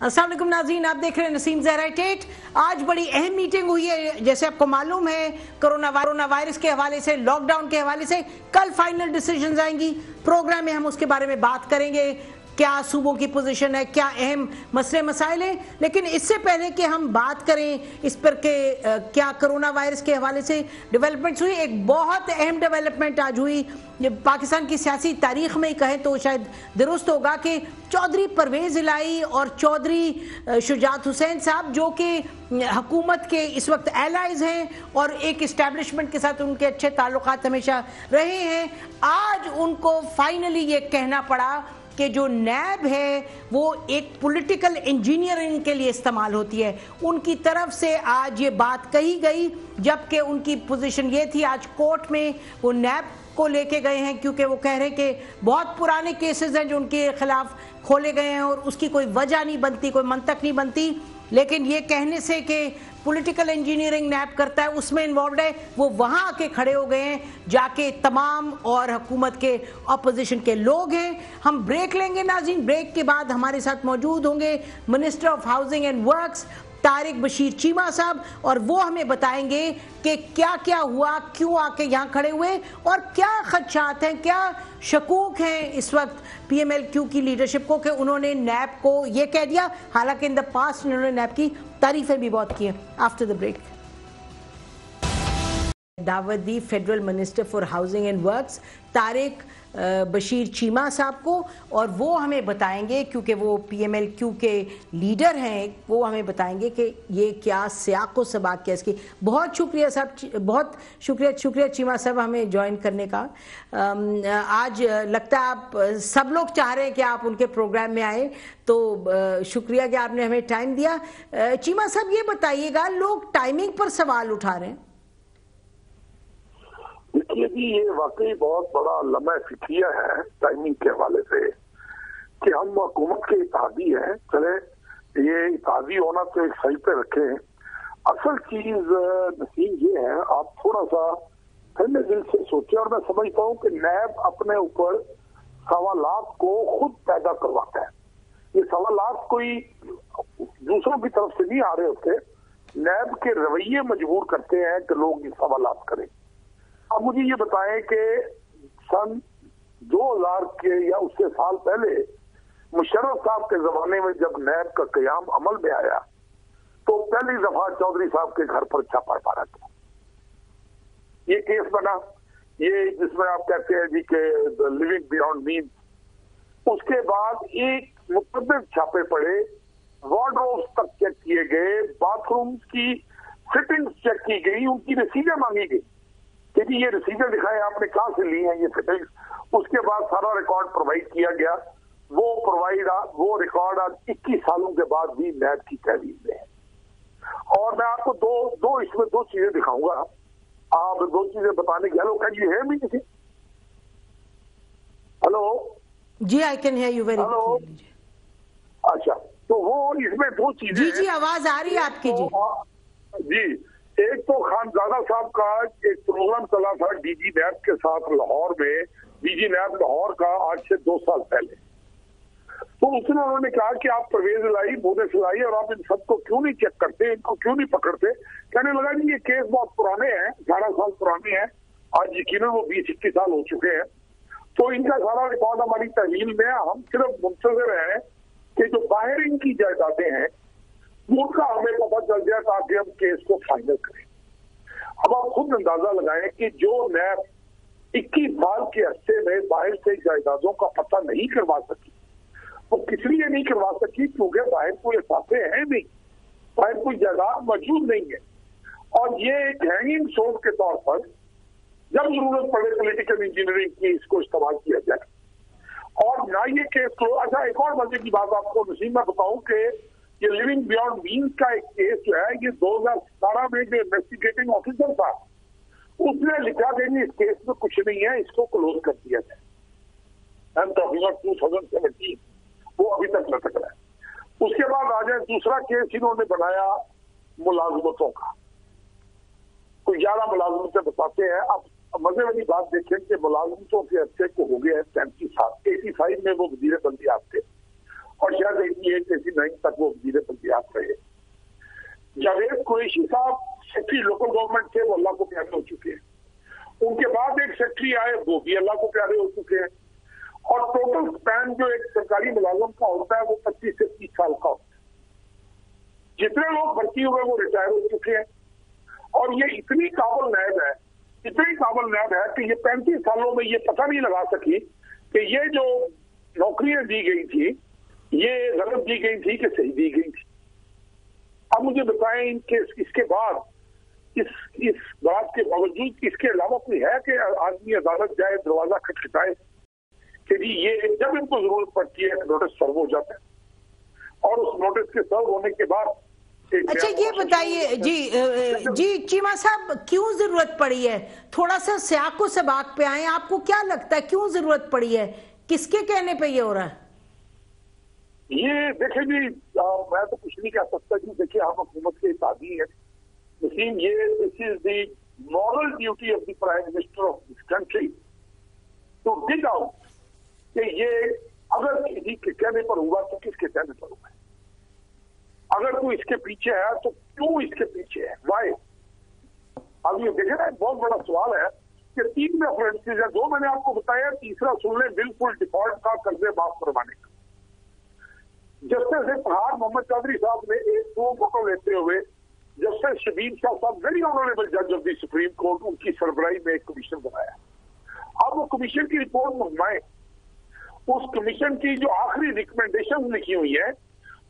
असलम नाजीन, आप देख रहे हैं नसीम जहरा टेट। आज बड़ी अहम मीटिंग हुई है, जैसे आपको मालूम है, कोरोना कोरोना वायरस के हवाले से लॉकडाउन के हवाले से कल फाइनल डिसीज़न आएँगी। प्रोग्राम में हम उसके बारे में बात करेंगे। क्या सूबों की पोजीशन है, क्या अहम मसले मसाइल हैं? लेकिन इससे पहले कि हम बात करें इस पर के क्या कोरोना वायरस के हवाले से डेवलपमेंट्स हुई, एक बहुत अहम डेवलपमेंट आज हुई। पाकिस्तान की सियासी तारीख में कहें तो शायद दुरुस्त होगा कि चौधरी परवेज़ इलाई और चौधरी शुजात हुसैन साहब, जो कि हकूमत के इस वक्त एलाइज हैं और एक इस्टेब्लिशमेंट के साथ उनके अच्छे ताल्लुक हमेशा रहे हैं। आज उनको फाइनली ये कहना पड़ा कि जो नैब है, वो एक पॉलिटिकल इंजीनियरिंग के लिए इस्तेमाल होती है। उनकी तरफ़ से आज ये बात कही गई, जबकि उनकी पोजीशन ये थी, आज कोर्ट में वो नैब को लेके गए हैं, क्योंकि वो कह रहे हैं कि बहुत पुराने केसेस हैं जो उनके खिलाफ खोले गए हैं और उसकी कोई वजह नहीं बनती, कोई मंतक नहीं बनती। लेकिन ये कहने से कि पॉलिटिकल इंजीनियरिंग नैप करता है उसमें इन्वॉल्व है वो वहाँ आके खड़े हो गए हैं जाके तमाम और हुकूमत के अपोजिशन के लोग हैं हम ब्रेक लेंगे नाजिन ब्रेक के बाद हमारे साथ मौजूद होंगे minister of housing and works Tariq Bashir Cheema साहब और वो हमें बताएँगे कि क्या क्या हुआ क्यों आके यहाँ खड़े हुए और क्या खदशात हैं क्या शकूक हैं इस वक्त पीएमएलक्यू की लीडरशिप को कि उन्होंने नैब को ये कह दिया। हालाँकि इन द पास्ट उन्होंने नैप की तारीफें भी बहुत की हैं आफ्टर द ब्रेक दावत दी federal minister for housing and works Tariq Bashir Cheema साहब को, और वो हमें बताएँगे, क्योंकि वो पीएमएलक्यू के लीडर हैं, वो हमें बताएँगे कि ये क्या सियाक व सबाक क्या इसकी। बहुत शुक्रिया साहब बहुत शुक्रिया शुक्रिया चीमा साहब हमें ज्वाइन करने का। आज लगता है आप सब लोग चाह रहे हैं कि आप उनके प्रोग्राम में आए तो शुक्रिया कि आपने हमें टाइम दिया। चीमा साहब ये बताइएगा, लोग टाइमिंग पर सवाल उठा रहे हैं। जी ये वाकई बहुत बड़ा लंबा फिक्रिया है टाइमिंग के हवाले से कि हम हुकूमत के इतिहादी हैं। चले, ये इतिहादी होना तो एक सही पे रखें। असल चीज़ नसीम ये है, आप थोड़ा सा ठंडे दिल से सोचे और मैं समझता हूँ कि नैब अपने ऊपर सवालात को खुद पैदा करवाता है। ये सवालात कोई दूसरों की तरफ़ से नहीं आ रहे होते। नैब के रवैये मजबूर करते हैं कि लोग ये सवालात करें। अब मुझे ये बताएँ कि सन 2000 के या उससे साल पहले मुशर्रफ साहब के जमाने में जब नैब का क्याम अमल में आया तो पहली दफ़ा चौधरी साहब के घर पर छापा मारा गया। ये केस बना। ये जिसमें आप कहते हैं जी के लिविंग बियॉन्ड मीन उसके बाद एक मुकदम छापे पड़े वार्ड्रोब तक चेक किए गए बाथरूम की फिटिंग्स चेक की गई, उनकी रसीदें मांगी गई। क्योंकि ये रिसीवर दिखाए आपने कहाँ से ली है ये फिटिंग्स उसके बाद सारा रिकॉर्ड प्रोवाइड किया गया। वो प्रोवाइड वो रिकॉर्ड आज 21 सालों के बाद भी नैब की तहवील में है। और मैं आपको दो दो इसमें दो चीज़ें दिखाऊँगा। आप दो चीज़ें बताने की hello can you hear me किसी hello ji I can hear you very hello अच्छा तो वो इसमें दो चीज़ें जी जी आवाज़ आ रही है आपकी जी। तो, जी। एक तो खानजादा साहब का एक प्रोग्राम चला था डीजी नैब के साथ लाहौर में। डीजी नैब लाहौर का आज से दो साल पहले। तो उसमें उन्होंने कहा कि आप परवेज लाई मोदे सिलाई और आप इन सबको क्यों नहीं चेक करते, इनको क्यों नहीं पकड़ते? कहने लगा जी ये केस बहुत पुराने हैं अठारह साल पुराने हैं। आज यकीन वो बीस, इक्कीस साल हो चुके हैं। तो इनका सारा रिकॉर्ड हमारी तहवील में, हम सिर्फ़ मुंतजर हैं कि जो बाहर इनकी जायदादें हैं उनका हमें पता चल जाए ताकि हम केस को फाइनल करें। अब आप खुद अंदाज़ा लगाएँ कि जो नैब इक्कीस साल के अरसे में बाहर से जायदादों का पता नहीं करवा सकी, वो तो किस लिए नहीं करवा सकी? क्योंकि बाहर कोई असाफे हैं नहीं, बाहर कोई जायदाद मौजूद नहीं है। और ये एक हैंगिंग सोर्स के तौर पर जब ज़रूरत पड़े पोलिटिकल इंजीनियरिंग की इसको इस्तेमाल किया जाए। और ना ये केस अच्छा एक और मज़े की बात आपको नसीम बताऊँ कि ये लिविंग बियॉन्ड मीन्स का एक केस जो है ये दो हज़ार सतारह में जो इन्वेस्टिगेटिंग ऑफिसर था उसने लिखा कि इस केस में कुछ नहीं है, इसको क्लोज कर दिया जाए। टू थाउज़ेंड सेवेंटीन वो अभी तक लटक रहा है। उसके बाद आ जाए, दूसरा केस इन्होंने बनाया मुलाजमतों का। कोई ग्यारह मुलाजमतें बताते हैं अब मज़े वाली बात देखें कि मुलाजमतों के अच्छे को हो गया है पैंतीस साल एटी फाइव में वो वज़ीर बंदी आपके और एटी एट एटी नाइन तक वो वज़ीर पंजाब रहे। जावेद कुरैशी साहब सेक्रेटरी लोकल गवर्नमेंट थे, वो अल्लाह को प्यारे हो चुके हैं। उनके बाद एक सेक्रेटरी आए, वो भी अल्लाह को प्यारे हो चुके हैं। और टोटल स्पैन जो एक सरकारी मुलाजम का होता है, वो पच्चीस से तीस साल का होता है। जितने लोग भर्ती हुए, वो रिटायर हो चुके हैं। और ये इतनी काबल नैब है, इतनी काबल नैब है कि ये पैंतीस सालों में ये पता नहीं लगा सकी कि ये जो नौकरियाँ दी गई थी ये गलत दी गई थी कि सही दी गई थी? अब मुझे बताएँ इनके इसके बाद इस इस बात के बावजूद इसके अलावा कोई है कि आदमी अदालत जाए दरवाज़ा खटखटाए कि जी ये जब इनको ज़रूरत पड़ती है नोटिस सर्व हो जाता है। और उस नोटिस के सर्व होने के बाद अच्छा ये बताइए जी जी चीमा साहब क्यों ज़रूरत पड़ी है? थोड़ा सा स्याको सबाक पे आए आपको क्या लगता है क्यों ज़रूरत पड़ी है? किसके कहने पे ये हो रहा है? ये देखे जी मैं तो कुछ नहीं कह सकता जी देखिए हम हुकूमत के आदमी है। लेकिन ये this is the moral duty of the prime minister of this country to dig out कि ये अगर किसी के कहने पर हुआ तो किसके कहने पर हुआ? अगर कोई इसके पीछे है तो क्यों इसके पीछे है? वाई अब ये देखे ना, बहुत बड़ा सवाल है कि तीन रेफरेंसेज है। दो मैंने आपको बताया, तीसरा सुन ले, बिल्कुल डिफ़ॉल्ट का कर्जे माफ़ करवाने का। जस्टिस पहाड़ मोहम्मद चौधरी साहब ने एक दो फ़ोटो लेते हुए जस्टिस शबीर शाह साहब वेरी ऑनरेबल जज ऑफ़ द सुप्रीम कोर्ट उनकी सरबराही में एक कमीशन बनाया। अब वो कमीशन की रिपोर्ट मंगवाए। उस कमीशन की जो आखिरी रिकमेंडेशन लिखी हुई है,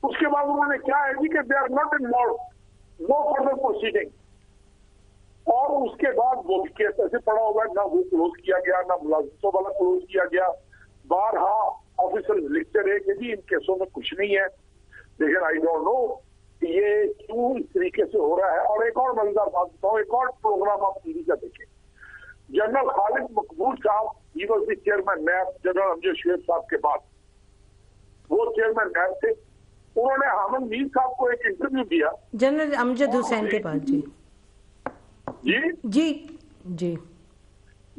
उसके बाद उन्होंने क्या है जी कि they are not involve no further proceeding और उसके बाद वो भी केस ऐसे पड़ा हुआ है, ना वो क्लोज किया गया, ना मुलाजिमतों वाला क्लोज किया गया। बारहा ऑफिसर लिखते रहे कि जी इन केसों में कुछ नहीं है। लेकिन आई डोंट नो ये क्यों इस तरीके से हो रहा है। और एक और मज़ेदार बात बताओ एक और प्रोग्राम आप टीवी का देखें। जनरल खालिद मकबूल साहब he was the chairman NAB general Amjad Sher साहब के बाद। वो चेयरमैन नैब थे। उन्होंने हामिद मीर साहब को एक इंटरव्यू दिया। जनरल अमजद हुसैन के पास जी। जी? जी जी।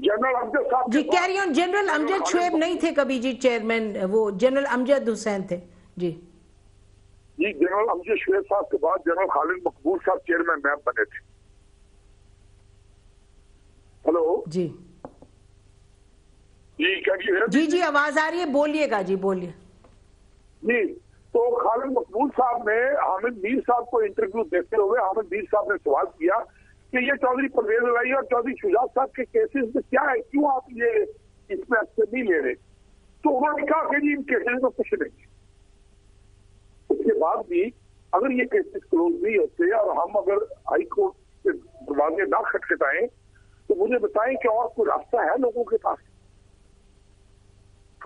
जनरल अमजद साहब जी carry on general Amjad Shoaib नहीं थे कभी जी चेयरमैन वो जनरल अमजद हुसैन थे। जी। जी जनरल अमजद शुएब साहब के बाद जनरल खालिद मकबूल साहब चेयरमैन नैब बने थे। हेलो जी। जी क्या जी जी आवाज़ आ रही है बोलिएगा जी बोलिए। जी तो खालिद मकबूल साहब ने हामिद मीर साहब को इंटरव्यू देते हुए हामिद मीर साहब ने सवाल किया कि ये चौधरी परवेज लाई और चौधरी शुजात साहब के केसेस में क्या है? क्यों आप ये इसमें एक्शन नहीं ले रहे? तो उन्होंने कहा कि जी, इन केसेस में कुछ नहीं। उसके बाद भी अगर ये केसेस क्लोज नहीं होते और हम अगर हाईकोर्ट के दरवाजे ना खटखटाएँ तो मुझे बताएँ कि और कोई रास्ता है लोगों के पास?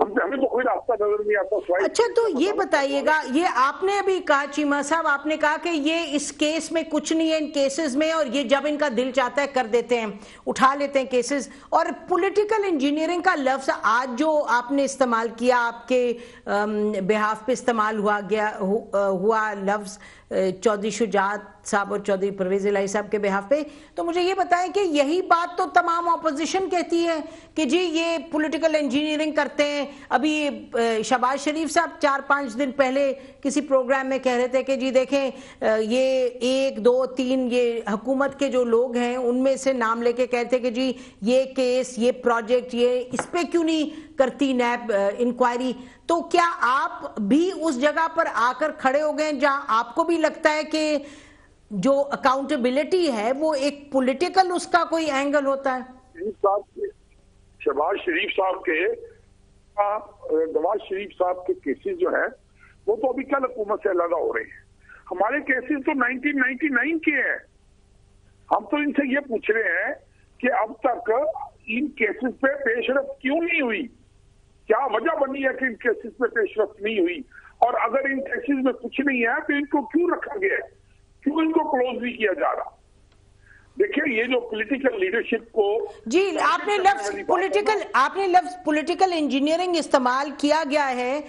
हमें तो कोई रास्ता नज़र नहीं आता अच्छा तो ये बताइएगा ये आपने अभी कहा चीमा साहब आपने कहा कि ये इस केस में कुछ नहीं है इन केसेस में और ये जब इनका दिल चाहता है कर देते हैं उठा लेते हैं केसेस। और पॉलिटिकल इंजीनियरिंग का लफ्ज आज जो आपने इस्तेमाल किया आपके बिहाफ पे इस्तेमाल हुआ गया हुआ लफ्ज चौधरी शुजात साहब और चौधरी परवेज इलाही साहब के बिहाफ पे। तो मुझे ये बताएँ कि यही बात तो तमाम अपोजिशन कहती है कि जी, ये पॉलिटिकल इंजीनियरिंग करते हैं। अभी शबाज शरीफ साहब चार पाँच दिन पहले किसी प्रोग्राम में कह रहे थे कि जी देखें ये एक, दो, तीन, ये हुकूमत के जो लोग हैं, उनमें से नाम लेके कहते कि जी, ये केस ये प्रोजेक्ट ये इस पर क्यों नहीं करती नैब इंक्वायरी तो क्या आप भी उस जगह पर आकर खड़े हो गए जहाँ आपको भी लगता है कि जो अकाउंटेबिलिटी है, वो एक पॉलिटिकल उसका कोई एंगल होता है? शहबाज शरीफ साहब के नवाज़ शरीफ साहब के केसेस जो है, वो तो अभी कल हुकूमत से अलग हो रहे हैं। हमारे केसेस तो 1999 के हैं। हम तो इनसे ये पूछ रहे हैं कि अब तक इन केसेस पे पेशरफ क्यों नहीं हुई? क्या वजह बनी है कि इन केसेस में पेशरफ नहीं हुई? और अगर इन केसेस में कुछ नहीं है तो इनको क्यों रखा गया है? क्यों इनको क्लोज नहीं किया जा रहा? देखिए ये जो पॉलिटिकल लीडरशिप को जी आपने लफ्ज पॉलिटिकल आपने लफ्ज पॉलिटिकल इंजीनियरिंग इस्तेमाल किया गया है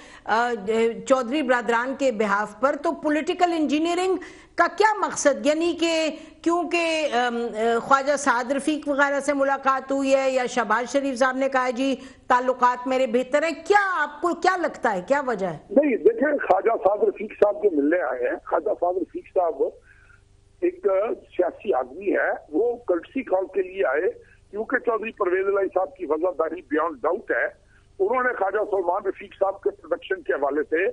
चौधरी ब्रादरान के बिहाफ पर। तो पॉलिटिकल इंजीनियरिंग का क्या मकसद? यानी कि क्योंकि ख्वाजा साद रफीक वगैरह से मुलाकात हुई है या शहबाज शरीफ साहब ने कहा जी ताल्लुकात मेरे बेहतर है। क्या आपको क्या लगता है? क्या वजह है? नहीं देखिए ख्वाजा साद रफीक साहब जो मिलने आए हैं ख्वाजा साद रफीक साहब एक सियासी आदमी है, वो कर्टसी कॉल के लिए आए। क्योंकि चौधरी परवेज अलाई साहब की वजादारी बियॉन्ड डाउट है। उन्होंने ख्वाजा सलमान रफीक साहब के प्रोडक्शन के हवाले से,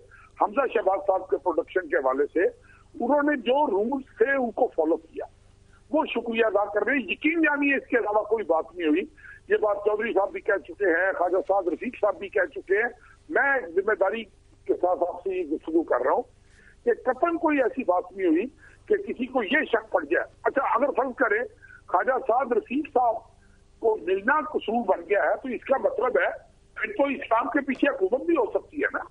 हमजा शहबाज साहब के प्रोडक्शन के हवाले से, उन्होंने जो रूल्स थे उनको फॉलो किया। वो शुक्रिया अदा कर रहे यकीन जानिए इसके अलावा कोई बात नहीं हुई। ये बात चौधरी साहब भी कह चुके हैं, ख्वाजा साहब रफीक साहब भी कह चुके हैं। मैं ज़िम्मेदारी के साथ आपसे ये गुफ्तु कर रहा हूँ कि कतन कोई ऐसी बात नहीं हुई कि किसी को ये शक पड़ जाए अच्छा अगर फ़र्ज़ करें, ख्वाजा साहब रसीद साहब को मिलना कसूर बन गया है तो इसका मतलब है, फिर तो इस्लाम के पीछे हुकूमत भी हो सकती है ना?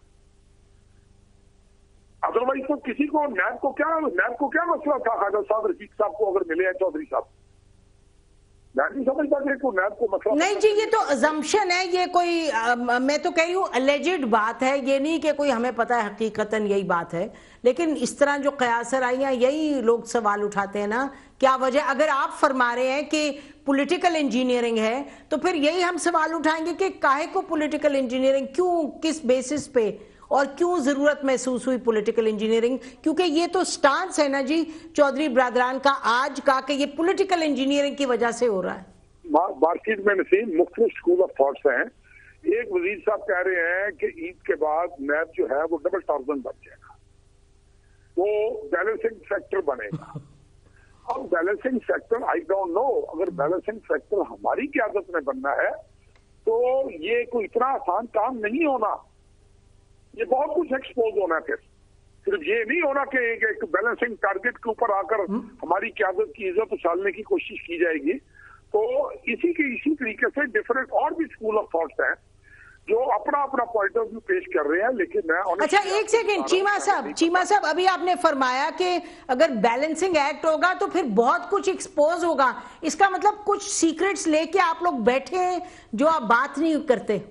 अदरवाइज़ तो किसी को, नैब को क्या, नैब को क्या मसला था? ख्वाजा साहब रसीद साहब को अगर मिले हैं, चौधरी साहब। नहीं जी ये तो अजम्पशन है ये कोई आ, मैं तो कह रही हूँ अलेजिड बात है ये नहीं कि कोई हमें पता है हकीकतन यही बात है। लेकिन इस तरह जो कयासर आई हैं यही लोग सवाल उठाते हैं ना क्या वजह अगर आप फरमा रहे हैं कि पॉलिटिकल इंजीनियरिंग है तो फिर यही हम सवाल उठाएँगे कि काहे को पॉलिटिकल इंजीनियरिंग क्यों किस बेसिस पे? और क्यों ज़रूरत महसूस हुई पॉलिटिकल इंजीनियरिंग क्योंकि ये तो स्टांस है ना जी, चौधरी ब्रादरान का आज का कि ये पॉलिटिकल इंजीनियरिंग की वजह से हो रहा है। मार्केट में नसीम मुख्तलिफ़ स्कूल ऑफ़ थॉट्स हैं। एक वज़ीर साहब कह रहे हैं कि ईद के बाद नैब जो है वो डबल टाउजन बन जाएगा। वो बैलेंसिंग फैक्टर बनेगा। अब balancing factor I don't know अगर बैलेंसिंग फैक्टर हमारी क्यादत में बनना है तो ये कोई इतना आसान काम नहीं होना। ये बहुत कुछ एक्सपोज होना है फिर। सिर्फ़ ये नहीं होना कि एक एक बैलेंसिंग टारगेट के ऊपर आकर हम्म। हमारी क्यादत की इज़्ज़त उछालने की कोशिश की जाएगी। तो इसी के इसी तरीके से डिफरेंट और भी स्कूल ऑफ़ थॉट्स हैं जो अपना अपना पॉइंट ऑफ़ व्यू पेश कर रहे हैं लेकिन मैं अच्छा एक सेकंड चीमा साहब चीमा साहब अभी आपने फरमाया कि अगर बैलेंसिंग एक्ट होगा तो फिर बहुत कुछ एक्सपोज होगा। इसका मतलब कुछ सीक्रेट्स लेके आप लोग बैठे हैं जो आप बात नहीं करते।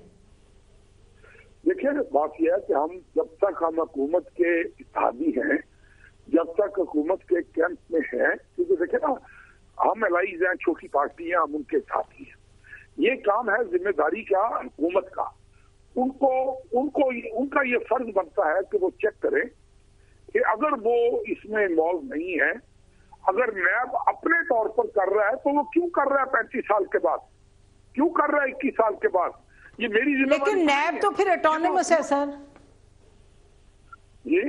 देखिए, बात यह है कि हम जब तक हम हुकूमत के इतिहादी हैं, जब तक हुकूमत के कैंप में हैं, क्योंकि देखिए ना, हम एलाइज हैं, छोटी पार्टी हैं, हम उनके साथी हैं। ये काम है ज़िम्मेदारी का, हुकूमत का। उनको उनको उनका ये फ़र्ज़ बनता है कि वो चेक करें कि अगर वो इसमें इन्वॉल्व नहीं है, अगर नैब अपने तौर पर कर रहा है तो वो क्यों कर रहा है पैंतीस साल के बाद? क्यों कर रहा है इक्कीस साल के बाद? ये मेरी लेकिन नैब तो फिर ऑटोनमस है सर ये?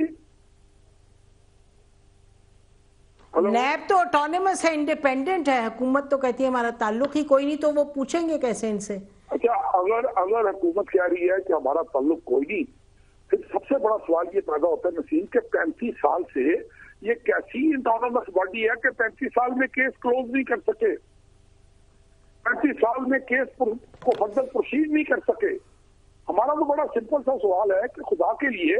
नैब तो ऑटोनमस है इंडिपेंडेंट है। हुकूमत तो कहती है हमारा ताल्लुक ही कोई नहीं तो वो पूछेंगे कैसे इनसे? अच्छा अगर अगर हुकूमत कह रही है कि हमारा ताल्लुक कोई नहीं फिर सबसे बड़ा सवाल ये पैदा होता है नसीम के पैंतीस साल से ये कैसी इंटोनमस बॉडी है कि पैंतीस साल में केस क्लोज नहीं कर सके? पैंतीस साल में केस को फर्दर प्रोसीड नहीं कर सके। हमारा तो बड़ा सिंपल सा सवाल है कि खुदा के लिए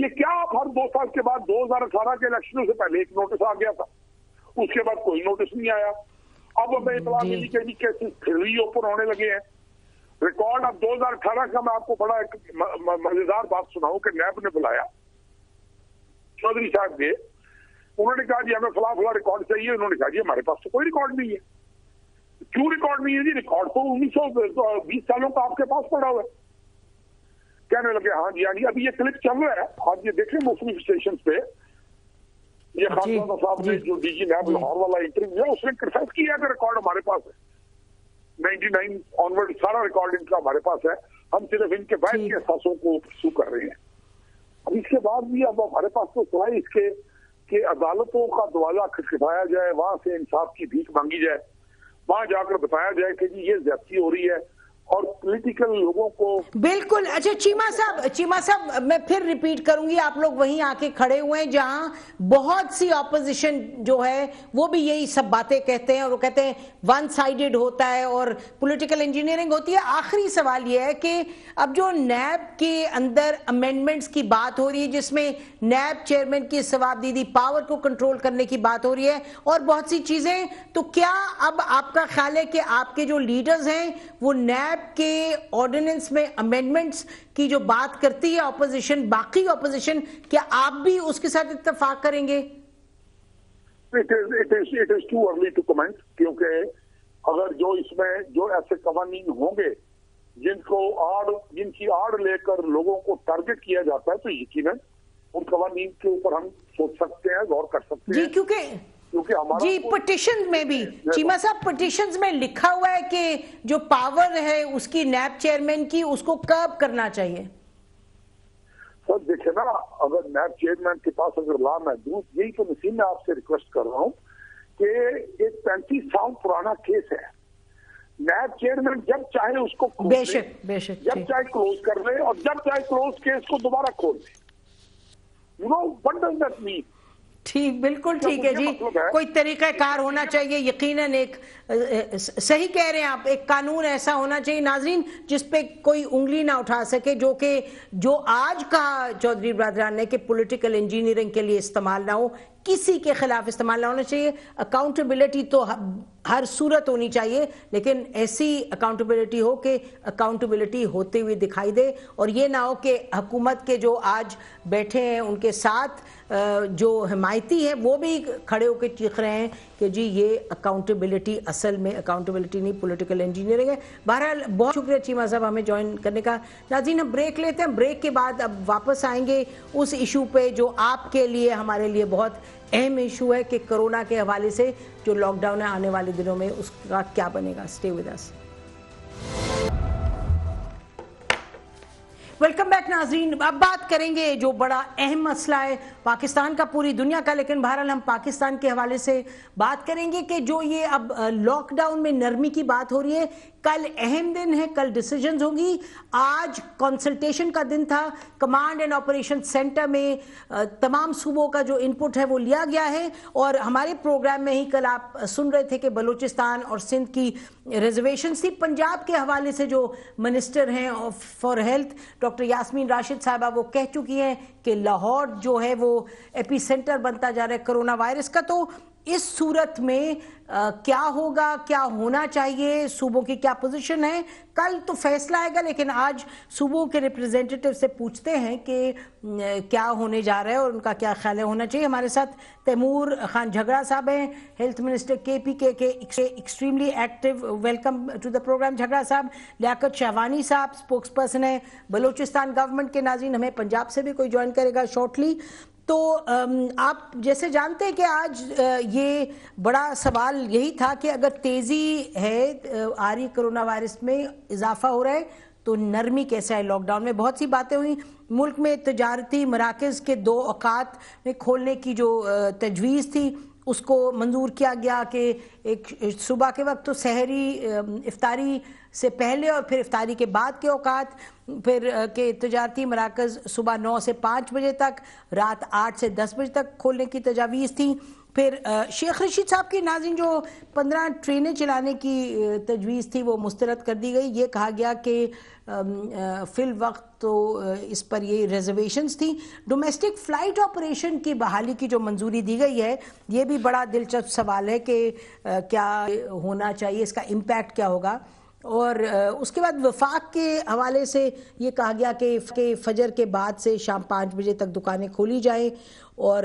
ये क्या आप हर दो साल के बाद 2018 के इलेक्शनों से पहले एक नोटिस आ गया था? उसके बाद कोई नोटिस नहीं आया। अब हमें इतवा मिली के केसेस फिर री ओपन होने लगे हैं। रिकॉर्ड अब 2018 का मैं आपको बड़ा एक मज़ेदार बात सुनाऊं कि नैब ने बुलाया। चौधरी साहब के उन्होंने कहा जी हमें फला फला रिकॉर्ड चाहिए। उन्होंने कहा जी हमारे पास तो कोई रिकॉर्ड नहीं है। क्यों रिकॉर्ड नहीं है जी? रिकॉर्ड तो उन्नीस सौ बीस सालों का आपके पास पड़ा हुआ है। कहने लगे हाँ जी हाँ जी अभी ये क्लिप चल रहा है। आज ये देखें मुख्तलिफ़ स्टेशन पे? ये खान साहब ने जो। डीजी नैब लाहौर वाला इंटरव्यू है उसने क्रिटिसाइज किया कि रिकॉर्ड हमारे पास है। 99 ऑनवर्ड सारा रिकॉर्ड इनका हमारे पास है। हम सिर्फ़ इनके बैंक के एहसासों को परसू कर रहे हैं। अब इसके बाद भी अब हमारे पास तो सिवाय इसके कि अदालतों का दरवाज़ा खटखटाया जाए वहाँ से इंसाफ की भीख मांगी जाए। वहाँ जाकर बताया जाए कि जी ये ज्यादती हो रही है। और पॉलिटिकल लोगों को बिल्कुल। अच्छा चीमा साहब चीमा साहब, मैं फिर रिपीट करूँगी, आप लोग वहीं आके खड़े हुए हैं, जहाँ बहुत सी ऑपोजिशन जो है, वो भी यही सब बातें कहते हैं, और वो कहते हैं वन साइडेड होता है, और पॉलिटिकल इंजीनियरिंग होती है। आखिरी सवाल यह है कि अब जो नैब के अंदर अमेंडमेंट्स की बात हो रही है, जिसमें नैब चेयरमैन की जवाब सवाबदीदी पावर को कंट्रोल करने की बात हो रही है, और बहुत सी चीज़ें तो क्या अब आपका ख्याल है कि आपके जो लीडर्स हैं, वो नैब नैब के ऑर्डिनेंस में अमेंडमेंट्स की जो बात करती है ऑपोजिशन बाकी ऑपोजिशन क्या आप भी उसके साथ इतफाक करेंगे? It is it is it is too early to comment क्योंकि अगर जो इसमें जो ऐसे कवानीन होंगे जिनको आड़ जिनकी आड़ लेकर लोगों को टारगेट किया जाता है तो यकीन उन कवानीन के ऊपर हम सोच सकते हैं गौर कर सकते हैं। जी क्योंकि क्योंकि हमारा जी पटिशन में भी। चीमा साहब पटिशन में लिखा हुआ है कि जो पावर है उसकी नैब चेयरमैन की उसको कब करना चाहिए? सर देखे ना अगर नैब चेयरमैन के पास अगर ला महदूद यही तो नसीम मैं आपसे रिक्वेस्ट कर रहा हूँ कि एक पैंतीस साल पुराना केस है। नैब चेयरमैन जब चाहे उसको बेशक बेशक जब चाहे क्लोज कर ले और जब चाहे क्लोज केस को दोबारा खोल ले you know what does that mean ठीक बिल्कुल ठीक है जी। कोई तरीका कार होना चाहिए यकीनन एक सही कह रहे हैं आप एक कानून ऐसा होना चाहिए नाजरीन जिस पे कोई उंगली ना उठा सके जो कि जो आज का चौधरी बरदरान ने कि पॉलिटिकल इंजीनियरिंग के लिए इस्तेमाल ना हो किसी के खिलाफ इस्तेमाल ना होना चाहिए। अकाउंटेबिलिटी तो हर सूरत होनी चाहिए, लेकिन ऐसी अकाउंटेबिलिटी हो कि अकाउंटेबिलिटी होते हुए दिखाई दे। और ये ना हो कि हुकूमत के जो आज बैठे हैं, उनके साथ जो हमायती है, वो भी खड़े होकर चीख रहे हैं कि जी, ये अकाउंटेबिलिटी असल में अकाउंटेबिलिटी नहीं पॉलिटिकल इंजीनियरिंग है। बहरहाल, बहुत शुक्रिया चीमा साहब हमें ज्वाइन करने का। नाजीन, हम ब्रेक लेते हैं। ब्रेक के बाद अब वापस आएँगे उस इशू पे जो आपके लिए, हमारे लिए बहुत अहम इशू है कि कोरोना के हवाले से जो लॉकडाउन है आने वाले दिनों में उसका क्या बनेगा? Stay with us welcome back नाजरीन। अब बात करेंगे जो बड़ा अहम मसला है पाकिस्तान का पूरी दुनिया का, लेकिन बहरहाल हम पाकिस्तान के हवाले से बात करेंगे कि जो ये अब लॉकडाउन में नरमी की बात हो रही है, कल अहम दिन है, कल डिसीजंस होंगी। आज कंसल्टेशन का दिन था। कमांड एंड ऑपरेशन सेंटर में तमाम सूबों का जो इनपुट है, वो लिया गया है। और हमारे प्रोग्राम में ही कल आप सुन रहे थे कि बलूचिस्तान और सिंध की रिजर्वेशन थी। पंजाब के हवाले से जो मिनिस्टर हैं for health doctor Yasmin Rashid साहबा, वो कह चुकी हैं कि लाहौर जो है, वो एपी सेंटर बनता जा रहा है कोरोना वायरस का। तो इस सूरत में आ, क्या होगा क्या होना चाहिए सूबों की क्या पोजीशन है? कल तो फैसला आएगा लेकिन आज सूबों के रिप्रेजेंटेटिव से पूछते हैं कि क्या होने जा रहा है और उनका क्या ख्याल होना चाहिए। हमारे साथ तैमूर खान झगड़ा साहब हैं हेल्थ मिनिस्टर के पी के के extremely active welcome to the programme Jhagra साहब। लियाकत शहवानी साहब स्पोक्स पर्सन है बलूचिस्तान गवर्नमेंट के नाजीन हमें पंजाब से भी कोई ज्वाइन करेगा शॉर्टली तो आप जैसे जानते हैं कि आज ये बड़ा सवाल यही था कि अगर तेज़ी है आ रही कोरोना वायरस में इजाफा हो रहा है तो नरमी कैसे है लॉकडाउन में? बहुत सी बातें हुई। मुल्क में तजारती मराकज़ के दो अकात में खोलने की जो तजवीज़ थी, उसको मंजूर किया गया कि एक सुबह के वक्त तो सहरी इफ्तारी से पहले और फिर इफ्तारी के बाद के औकात, फिर के तजारती मराकज़ सुबह नौ से पाँच बजे तक, रात आठ से दस बजे तक खोलने की तजावीज़ थी। फिर शेख रशीद साहब की नाजिन जो पंद्रह ट्रेनें चलाने की तजवीज़ थी वो मुस्तरद कर दी गई। ये कहा गया कि फिल वक्त तो इस पर ये रिजर्वेशंस थी। डोमेस्टिक फ़्लाइट ऑपरेशन की बहाली की जो मंजूरी दी गई है, ये भी बड़ा दिलचस्प सवाल है कि क्या होना चाहिए, इसका इम्पैक्ट क्या होगा? और उसके बाद वफाक के हवाले से ये कहा गया कि के फजर के बाद से शाम पाँच बजे तक दुकानें खोली जाएँ और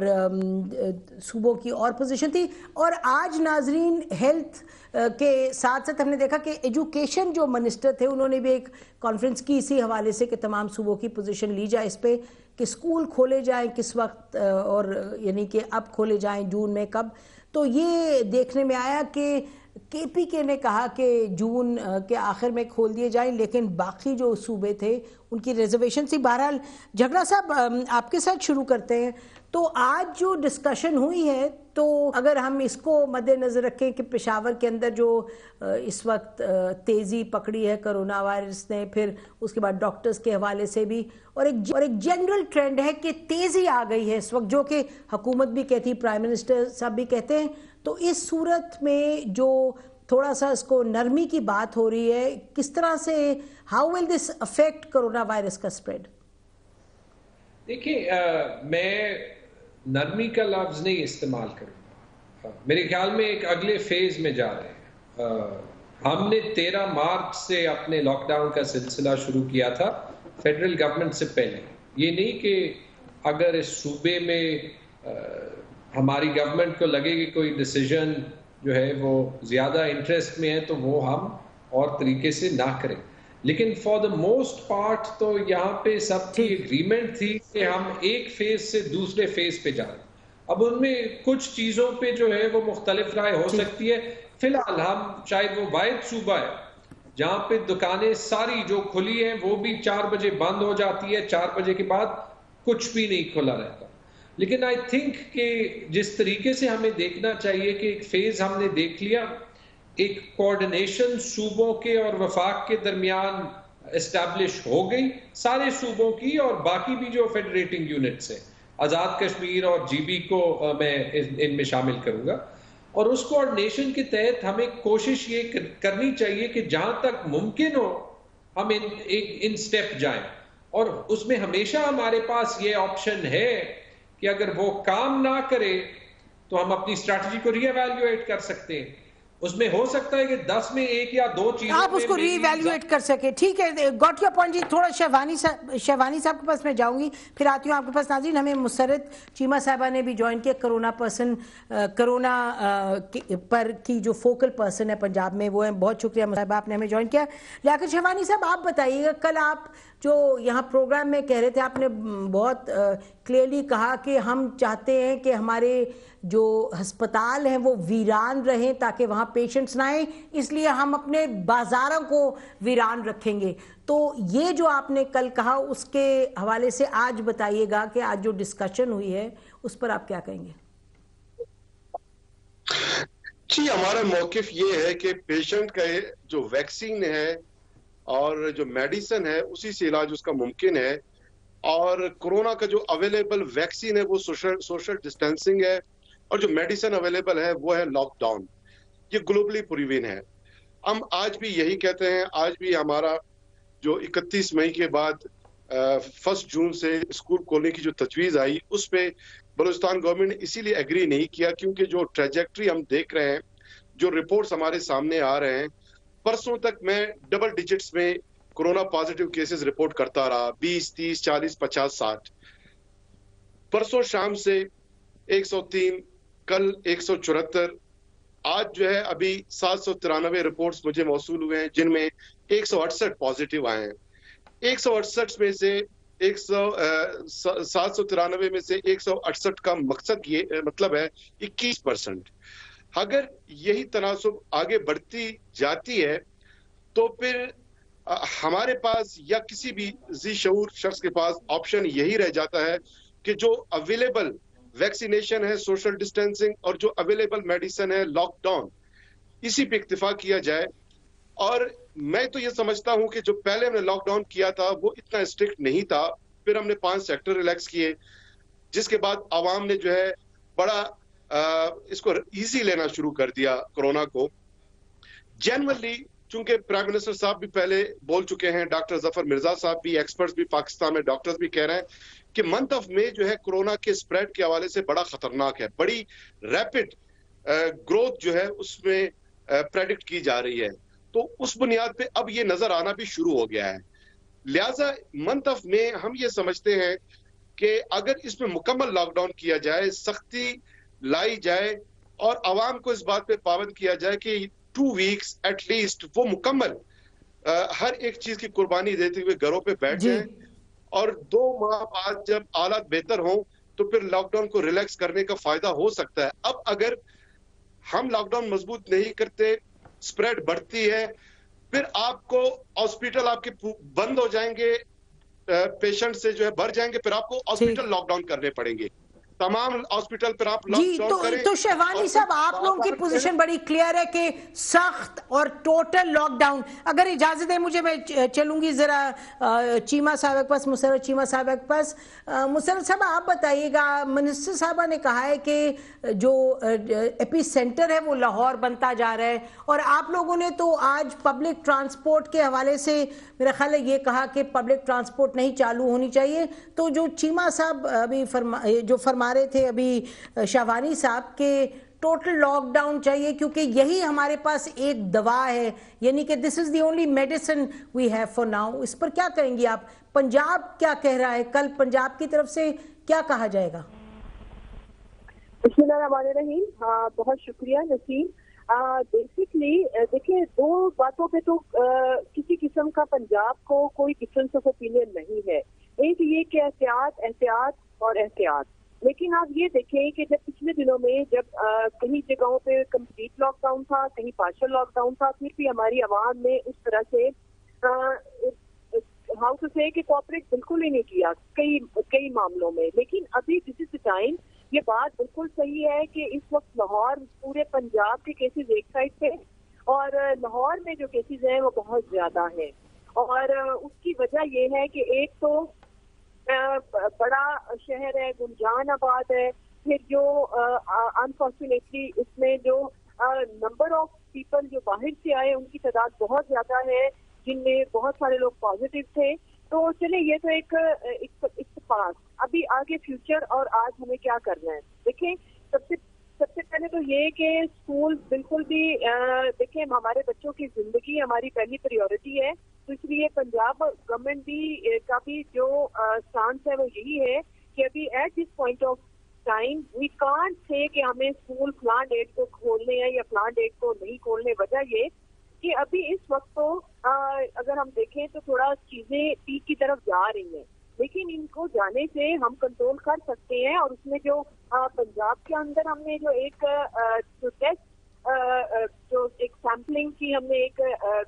सूबों की और पोजीशन थी। और आज नाजरीन हेल्थ के साथ साथ हमने देखा कि एजुकेशन जो मिनिस्टर थे, उन्होंने भी एक कॉन्फ्रेंस की इसी हवाले से कि तमाम सूबों की पोजीशन ली जाए इस पर कि स्कूल खोले जाएँ किस वक्त और, यानी कि अब खोले जाएँ जून में कब। तो ये देखने में आया कि के पी के ने कहा कि जून के आखिर में खोल दिए जाएँ, लेकिन बाकी जो सूबे थे, उनकी रिजर्वेशन थी बहरहाल झगड़ा साहब आपके साथ शुरू करते हैं। तो आज जो डिस्कशन हुई है तो अगर हम इसको मद्देनजर रखें कि पेशावर के अंदर जो इस वक्त तेज़ी पकड़ी है कोरोना वायरस ने, फिर उसके बाद डॉक्टर्स के हवाले से भी, और एक और एक जनरल ट्रेंड है कि तेज़ी आ गई है इस वक्त, जो कि हुकूमत भी कहती प्राइम मिनिस्टर साहब भी कहते हैं। तो इस सूरत में जो थोड़ा सा इसको नरमी की बात हो रही है, किस तरह से how will this affect corona virus का स्प्रेड देखिए मैं नरमी का लफ्ज नहीं इस्तेमाल करूँगा। मेरे ख्याल में एक अगले फ़ेज़ में जा रहे हैं। हमने 13 मार्च से अपने लॉकडाउन का सिलसिला शुरू किया था फेडरल गवर्नमेंट से पहले। ये नहीं कि अगर इस सूबे में आ, हमारी गवर्नमेंट को लगे कि कोई डिसीज़न जो है वो ज़्यादा इंटरेस्ट में है तो वो हम और तरीके से ना करें। लेकिन फॉर द मोस्ट पार्ट तो यहाँ पे सबकी एग्रीमेंट थी कि हम एक फ़ेज़ से दूसरे फ़ेज़ पे जा रहे अब उनमें कुछ चीज़ों पे जो है वो मुख्तलिफ़ राय हो सकती है। फ़िलहाल हम शायद वो वायद सूबा है जहाँ पे दुकानें सारी जो खुली हैं वो भी चार बजे बंद हो जाती है। चार बजे के बाद कुछ भी नहीं खुला रहता। लेकिन आई थिंक कि जिस तरीके से हमें देखना चाहिए कि एक फ़ेज़ हमने देख लिया एक कोऑर्डिनेशन सूबों के और वफाक के दरमियान इस्टेब्लिश हो गई सारे सूबों की और बाकी भी जो फेडरेटिंग यूनिट्स हैं, आज़ाद कश्मीर और जीबी को मैं इनमें शामिल करूँगा। और उस कोऑर्डिनेशन के तहत हमें कोशिश ये करनी चाहिए कि जहाँ तक मुमकिन हो, हम इन एक इन स्टेप जाएँ। और उसमें हमेशा हमारे पास ये ऑप्शन है कि अगर वो काम ना करे तो हम अपनी स्ट्रैटेजी को रीएवैल्यूएट कर सकते हैं। उसमें हो सकता है कि दस में एक या दो चीज़ आप उसको रीवैल्यूएट कर सके। ठीक है गॉट योर पॉइंट जी। थोड़ा शहवानी साहब शहवानी साहब के पास मैं जाऊँगी। फिर आती हूँ आपके पास। नाजीन हमें मुसरत चीमा साहबा ने भी ज्वाइन किया कोरोना पर्सन कोरोना पर की जो फोकल पर्सन है पंजाब में वो है। बहुत शुक्रिया साहब आपने हमें ज्वाइन किया। लियाकत शहवानी साहब आप बताइएगा कल आप जो यहाँ प्रोग्राम में कह रहे थे, आपने बहुत क्लियरली कहा कि हम चाहते हैं कि हमारे जो अस्पताल हैं, वो वीरान रहें ताकि वहाँ पेशेंट्स ना आए। इसलिए हम अपने बाज़ारों को वीरान रखेंगे। तो ये जो आपने कल कहा, उसके हवाले से आज बताइएगा कि आज जो डिस्कशन हुई है, उस पर आप क्या कहेंगे? जी, हमारा मौकफ ये है कि पेशेंट का जो वैक्सीन है और जो मेडिसिन है, उसी से इलाज उसका मुमकिन है। और कोरोना का जो अवेलेबल वैक्सीन है, वो सोशल सोशल डिस्टेंसिंग है और जो मेडिसिन अवेलेबल है, वो है लॉकडाउन ये ग्लोबली प्रोवीन है। हम आज भी यही कहते हैं, आज भी हमारा जो 31 मई के बाद फ़र्स्ट जून से स्कूल खोलने की जो तजवीज आई, उस पर बलूचिस्तान गवर्नमेंट ने इसीलिए एग्री नहीं किया क्योंकि जो ट्रेजेक्ट्री हम देख रहे हैं, जो रिपोर्ट्स हमारे सामने आ रहे हैं परसों तक मैं डबल डिजिट्स में कोरोना पॉजिटिव केसेस रिपोर्ट करता रहा 20, 30, 40, 50, 60 परसों शाम से 103 कल एक सौ चौहत्तर। आज जो है अभी सात सौ तिरानवे रिपोर्ट मुझे मौसू हुए हैं जिनमें एक सौ अड़सठ पॉजिटिव आए हैं। एक सौ अड़सठ में से एक सौ सात सौ तिरानवे में से एक सौ अड़सठ का मकसद ये मतलब है इक्कीस परसेंट। अगर यही तनासब आगे बढ़ती जाती है तो फिर हमारे पास या किसी भी जी शूर शख्स के पास ऑप्शन यही रह जाता है कि जो अवेलेबल वैक्सीनेशन है सोशल डिस्टेंसिंग और जो अवेलेबल मेडिसिन है लॉकडाउन इसी पे इक्तफा किया जाए। और मैं तो ये समझता हूँ कि जो पहले हमने लॉकडाउन किया था, वो इतना स्ट्रिक्ट नहीं था, फिर हमने पाँच सेक्टर रिलैक्स किए, जिसके बाद आवाम ने जो है बड़ा इसको इजी लेना शुरू कर दिया कोरोना को। जनरली चूँकि प्राइम मिनिस्टर साहब भी पहले बोल चुके हैं डॉक्टर ज़फ़र मिर्ज़ा साहब भी एक्सपर्ट्स भी, पाकिस्तान में डॉक्टर्स भी कह रहे हैं कि मंथ ऑफ़ मे जो है कोरोना के स्प्रेड के हवाले से बड़ा खतरनाक है। बड़ी रैपिड ग्रोथ जो है उसमें प्रेडिक्ट की जा रही है। तो उस बुनियाद पे अब ये नज़र आना भी शुरू हो गया है। लिहाजा मंथ ऑफ़ मे हम ये समझते हैं कि अगर इसमें मुकम्मल लॉकडाउन किया जाए, सख्ती लाई जाए और आवाम को इस बात पे पाबंद किया जाए कि टू वीक्स एटलीस्ट वो मुकम्मल हर एक चीज़ की कुर्बानी देते हुए घरों पे बैठ जाए और दो माह बाद जब हालात बेहतर हो तो फिर लॉकडाउन को रिलैक्स करने का फ़ायदा हो सकता है। अब अगर हम लॉकडाउन मज़बूत नहीं करते स्प्रेड बढ़ती है फिर आपको हॉस्पिटल आपके बंद हो जाएँगे पेशेंट से जो है भर जाएँगे फिर आपको हॉस्पिटल लॉकडाउन करने पड़ेंगे। तमाम हॉस्पिटल पर आप जी तो तो शहवानी और साहब आप लोगों की पोजीशन बड़ी क्लियर है कि सख्त और टोटल लॉकडाउन अगर इजाज़त है मुझे मैं चलूँगी जरा चीमा साहब के पास मुसरत चीमा साहब के पास। मुसरत साहब आप बताइएगा मिनिस्टर साहबा ने कहा है कि जो एपी सेंटर है वो लाहौर बनता जा रहा है। और आप लोगों ने तो आज पब्लिक ट्रांसपोर्ट के हवाले से मेरा ख्याल है ये कहा कि पब्लिक ट्रांसपोर्ट नहीं चालू होनी चाहिए। तो जो चीमा साहब अभी फरमा जो फरमा रहे थे अभी शाहवानी साहब के टोटल लॉकडाउन चाहिए क्योंकि यही हमारे पास एक दवा है। यानी कि this is the only medicine we have for now इस पर क्या कहेंगी आप? पंजाब क्या कह रहा है? कल पंजाब की तरफ़ से क्या कहा जाएगा? रहीम। हाँ बहुत शुक्रिया नसीम। बेसिकली देखिए दो बातों पे तो आ, किसी किस्म का पंजाब को कोई डिफरेंस ऑफ़ ओपिनियन नहीं है। एक ये कि एहतियात एहतियात और एहतियात। लेकिन आप ये देखें कि जब पिछले दिनों में जब कहीं जगहों पे कंप्लीट लॉकडाउन था, कहीं पार्शल लॉकडाउन था, फिर भी हमारी आवाम ने उस तरह से हाउ टू से कि कॉपरेट बिल्कुल ही नहीं किया कई कई मामलों में। लेकिन अभी दिस इज़ द टाइम ये बात बिल्कुल सही है कि इस वक्त लाहौर पूरे पंजाब के केसेस एक साइड पे और लाहौर में जो केसेस हैं वो बहुत ज़्यादा हैं। और उसकी वजह ये है कि एक तो बड़ा शहर है गुंजान आबाद है, फिर जो अनफॉर्चुनेटली इसमें जो नंबर ऑफ़ पीपल जो बाहर से आए, उनकी तादाद बहुत ज़्यादा है, जिनमें बहुत सारे लोग पॉजिटिव थे। तो चले ये तो एक पास अभी आगे फ्यूचर और आज हमें क्या करना है? देखें, सबसे सबसे पहले तो ये कि स्कूल बिल्कुल भी देखें, हमारे बच्चों की ज़िंदगी, हमारी पहली प्रायोरिटी है। तो इसलिए पंजाब गवर्नमेंट भी का भी जो स्टांस है वो यही है कि अभी at this point of time we can't say कि हमें स्कूल प्लान डेट को खोलने हैं या प्लान डेट को नहीं खोलने, वजह ये कि अभी इस वक्त तो अगर हम देखें तो थोड़ा चीज़ें पीक की तरफ़ जा रही हैं। लेकिन इनको जाने से हम कंट्रोल कर सकते हैं और उसमें जो पंजाब के अंदर हमने जो एक जो टेस्ट जो एक सैम्पलिंग की हमने एक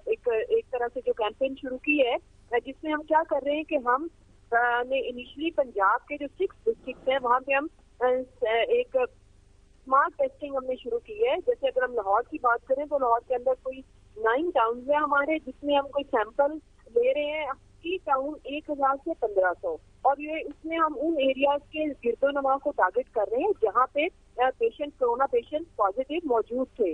एक एक तरह से जो कैंपेन शुरू की है जिसमें हम क्या कर रहे हैं कि हम ने इनिशियली पंजाब के जो सिक्स डिस्ट्रिक्ट हैं, वहाँ पे हम एक स्मार्ट टेस्टिंग हमने शुरू की है। जैसे अगर हम लाहौर की बात करें तो लाहौर के अंदर कोई नाइन टाउन है हमारे, जिसमें हम कोई सैंपल ले रहे हैं। की टाउन एक हज़ार से पंद्रह सौ। और ये इसमें हम उन एरियाज़ के गिरदो नमा को टारगेट कर रहे हैं जहाँ पे पेशेंट कोरोना पेशेंट पॉजिटिव मौजूद थे।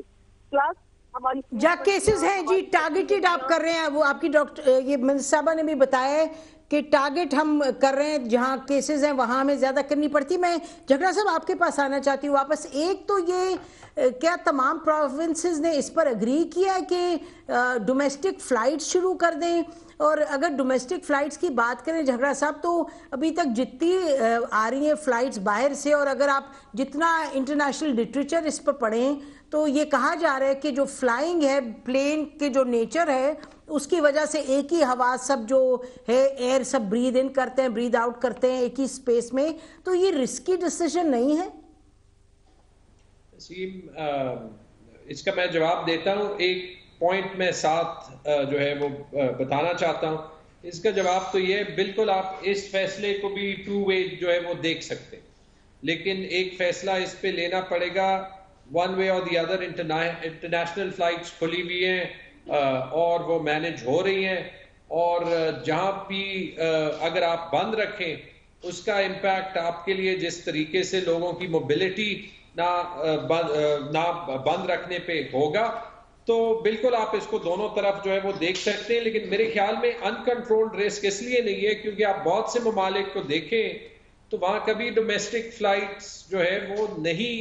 प्लस हमारी जहाँ केसेस हैं जी टारगेटेड आप कर रहे हैं। वो आपकी डॉक्टर ये साहबा ने भी बताया है कि टारगेट हम कर रहे हैं जहाँ केसेस हैं वहाँ हमें ज़्यादा करनी पड़ती। मैं झगड़ा साहब आपके पास आना चाहती हूँ वापस। एक तो ये क्या तमाम प्रोविंसेस ने इस पर अग्री किया है कि डोमेस्टिक फ़्लाइट शुरू कर दें? और अगर डोमेस्टिक फ़्लाइट्स की बात करें झगड़ा साहब तो अभी तक जितनी आ रही हैं फ़्लाइट्स बाहर से और अगर आप जितना इंटरनेशनल लिटरेचर इस पर पढ़ें तो ये कहा जा रहा है कि जो फ्लाइंग है प्लेन के जो नेचर है, उसकी वजह से एक ही हवा सब जो है एयर सब ब्रीद इन करते हैं ब्रीद आउट करते हैं एक ही स्पेस में तो ये रिस्की डिसीज़न नहीं है? सीम इसका मैं जवाब देता हूँ। एक पॉइंट में साथ जो है वो बताना चाहता हूँ। इसका जवाब तो ये बिल्कुल आप इस फैसले को भी टू वे जो है वो देख सकते हैं। लेकिन एक फैसला इस पे लेना पड़ेगा वन वे और दी अदर इंटरनेशनल फ्लाइट्स खुली हुई हैं और वो मैनेज हो रही हैं, और जहाँ भी अगर आप बंद रखें, उसका इम्पैक्ट आपके लिए जिस तरीके से लोगों की मोबिलिटी ना ना बंद रखने पे होगा तो बिल्कुल आप इसको दोनों तरफ़ जो है वो देख सकते हैं, लेकिन मेरे ख्याल में अनकंट्रोल्ड रिस्क इसलिए नहीं है क्योंकि आप बहुत से ममालिक को देखें तो वहाँ कभी डोमेस्टिक फ्लाइट्स जो है वो नहीं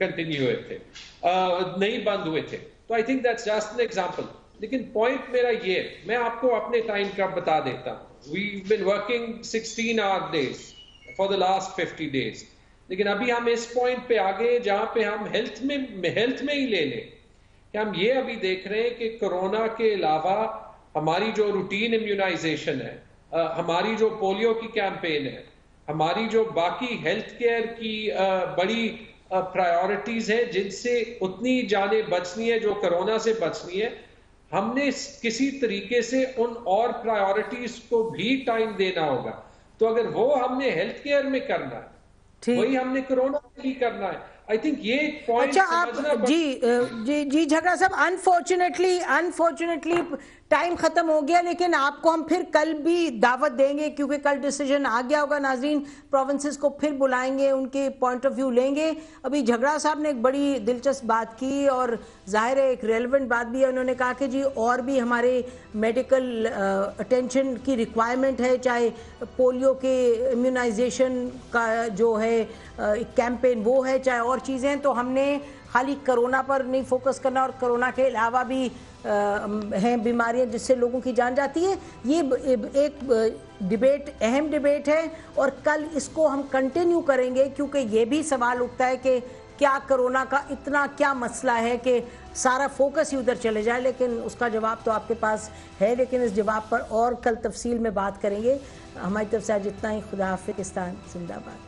कंटिन्यू हुए थे नहीं बंद हुए थे। तो I think that's just an example लेकिन पॉइंट मेरा ये मैं आपको अपने टाइम का बता देता हूँ। We been working 16 hour days for the last 50 days लेकिन अभी हम इस पॉइंट पे आ गए जहाँ पे हम हेल्थ में हेल्थ में ही ले लें कि हम ये अभी देख रहे हैं कि कोरोना के अलावा हमारी जो रूटीन इम्यूनाइजेशन है आ, हमारी जो पोलियो की कैंपेन है हमारी जो बाकी हेल्थ केयर की आ, बड़ी प्रायोरिटीज हैं जिनसे उतनी जाने बचनी है जो कोरोना से बचनी है। हमने किसी तरीके से उन और प्रायोरिटीज को भी टाइम देना होगा। तो अगर वो हमने हेल्थ केयर में करना है वही हमने कोरोना में भी करना है आई थिंक ये पॉइंट अच्छा आप जी जी जी झगड़ा साहब अनफॉर्चुनेटली अनफॉर्चुनेटली टाइम खत्म हो गया लेकिन आपको हम फिर कल भी दावत देंगे क्योंकि कल डिसीज़न आ गया होगा। नाजरीन प्रोविंसेस को फिर बुलाएँगे उनके पॉइंट ऑफ़ व्यू लेंगे। अभी झगड़ा साहब ने एक बड़ी दिलचस्प बात की और ज़ाहिर है एक रेलिवेंट बात भी है। उन्होंने कहा कि जी और भी हमारे मेडिकल अटेंशन की रिक्वायरमेंट है चाहे पोलियो के इम्यूनाइजेशन का जो है कैंपेन वो है, चाहे और चीज़ें तो हमने खाली कोरोना पर नहीं फोकस करना और कोरोना के अलावा भी हैं बीमारियाँ जिससे लोगों की जान जाती है। ये एक डिबेट अहम डिबेट है और कल इसको हम कंटिन्यू करेंगे क्योंकि ये भी सवाल उठता है कि क्या कोरोना का इतना क्या मसला है कि सारा फोकस ही उधर चले जाए, लेकिन उसका जवाब तो आपके पास है, लेकिन इस जवाब पर और कल तफसील में बात करेंगे। हमारी तरफ़ से आज इतना ही। खुदा हाफिज। पाकिस्तान, जिंदाबाद।